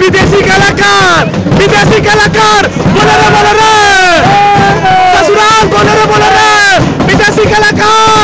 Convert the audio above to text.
PPC Kalakar! PPC Kalakar! Bolere bolere! Kasuran bolere bolere! PPC Kalakar!